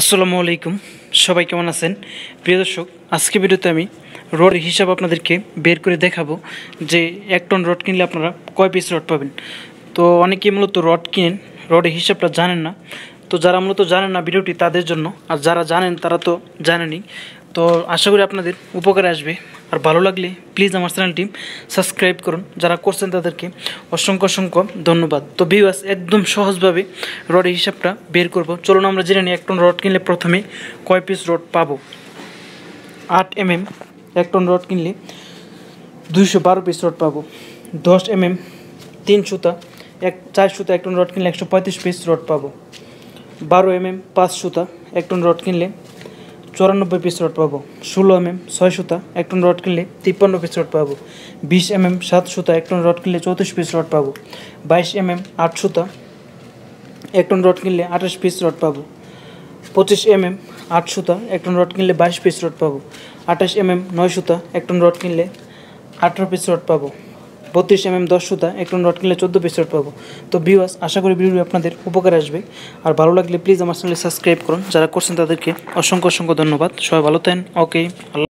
আসসালামু আলাইকুম। সবাই কেমন আছেন? প্রিয় দর্শক, আজকে ভিডিওতে আমি রড হিসাব আপনাদেরকে বের করে দেখাবো যে এক টন রড কিনলে আপনারা কয় পিস রড পাবেন। তো অনেকে মূলত রড কিনেন, রডের হিসাবটা জানেন না। তো যারা মূলত জানেন না ভিডিওটি তাদের জন্য, আর যারা জানেন তারা তো জানেনই। তো আশা করি আপনাদের উপকারে আসবে। আর ভালো লাগলে প্লিজ আমার চ্যানেলটি সাবস্ক্রাইব করুন। যারা করছেন তাদেরকে অসংখ্য অসংখ্য ধন্যবাদ। তো ভিউয়ার্স একদম সহজভাবে রডের হিসাবটা বের করব। চলুন আমরা জেনে নিই, এক টন রড কিনলে প্রথমে কয় পিস রড পাবো? আট এম এম এক টন রড কিনলে দুইশো বারো পিস রড পাবো। দশ এম এম তিন সুতা, এক, চার সুতা, এক টন রড কিনলে একশো পঁয়ত্রিশ পিস রড পাবো। বারো এম এম পাঁচ সুতা, এক টন রড কিনলে চুরানব্বই পিস রড পাবো। ষোলো এম এম ছয় সুতা, এক টন রড কিনলে তিপ্পান্ন পিস রড পাবো। বিশ এম এম সাত সুতা, এক টন রড কিনলে চৌত্রিশ পিস রড পাবো। বাইশ এম এম আট সুতা, এক টন রড কিনলে আঠাশ পিস রড পাবো। পঁচিশ এম এম আট সুতা, এক টন রড কিনলে বাইশ পিস রড পাবো। আঠাশ এম এম নয় সুতা, এক টন রড কিনলে আঠারো পিস রড পাবো। বত্রিশ এম এম দশ সুতা, এক নট কিনলে চোদ্দ পিস রড পাবো। তো ভিউয়ার্স আশা করি ভিডিওটি আপনাদের উপকার আসবে। আর ভালো লাগলে প্লিজ আমার চ্যানেলে সাবস্ক্রাইব করুন। যারা করছেন তাদেরকে অসংখ্য অসংখ্য ধন্যবাদ। সবাই ভালো থাকেন। ওকে আল্লাহ